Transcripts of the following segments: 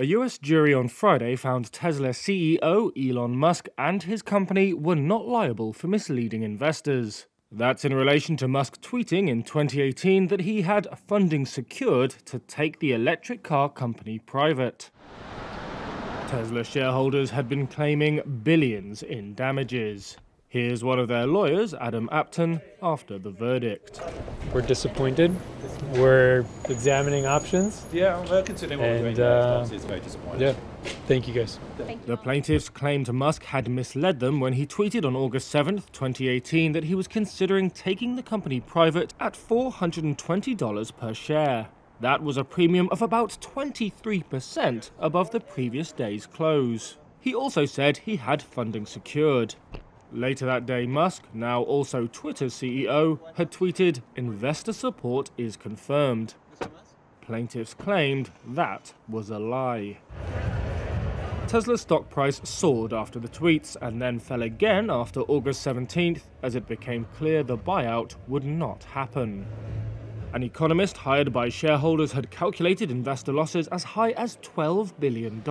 A US jury on Friday found Tesla CEO Elon Musk and his company were not liable for misleading investors. That's in relation to Musk tweeting in 2018 that he had funding secured to take the electric car company private. Tesla shareholders had been claiming billions in damages. Here's one of their lawyers, Adam Apton, after the verdict. We're disappointed. We're examining options. Yeah, well, considering what we're And, doing uh, it's very disappointing. Yeah. Thank you guys. The plaintiffs claimed Musk had misled them when he tweeted on August 7th, 2018, that he was considering taking the company private at $420 per share. That was a premium of about 23% above the previous day's close. He also said he had funding secured. Later that day, Musk, now also Twitter's CEO, had tweeted, Investor support is confirmed. Plaintiffs claimed that was a lie. Tesla's stock price soared after the tweets and then fell again after August 17th as it became clear the buyout would not happen. An economist hired by shareholders had calculated investor losses as high as $12 billion.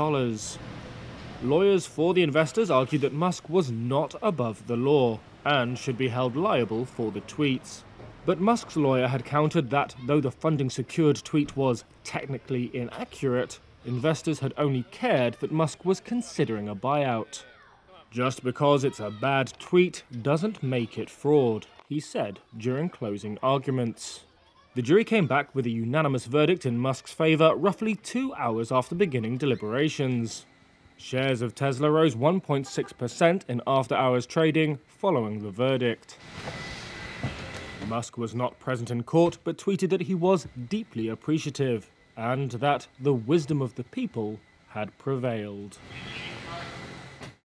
Lawyers for the investors argued that Musk was not above the law and should be held liable for the tweets. But Musk's lawyer had countered that though the funding secured tweet was technically inaccurate, investors had only cared that Musk was considering a buyout. Just because it's a bad tweet doesn't make it fraud, he said during closing arguments. The jury came back with a unanimous verdict in Musk's favor roughly two hours after beginning deliberations. Shares of Tesla rose 1.6% in after hours trading following the verdict. Musk was not present in court but tweeted that he was deeply appreciative and that the wisdom of the people had prevailed.